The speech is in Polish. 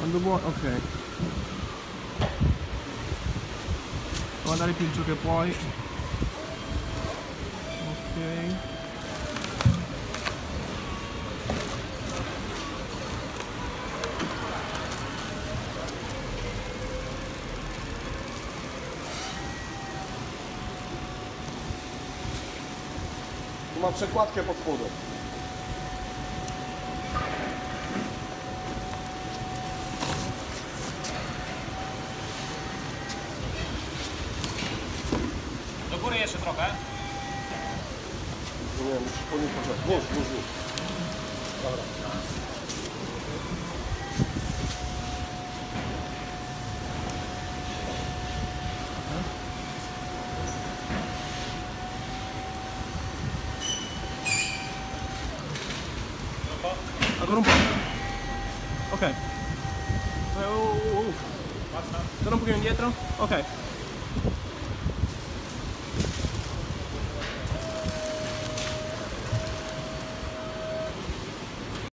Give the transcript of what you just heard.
Quando vuoi, ok. Puoi andare più giù che puoi. Ok. Ma przekładkę pod spodem. Góry jeszcze trochę. Nie wiem, musisz po nim poczekać. Włóż, włóż, włóż. Dobra. Ancora un po'. Ok. Eh, uh, uh, uh. Torna un pochino indietro. Ok.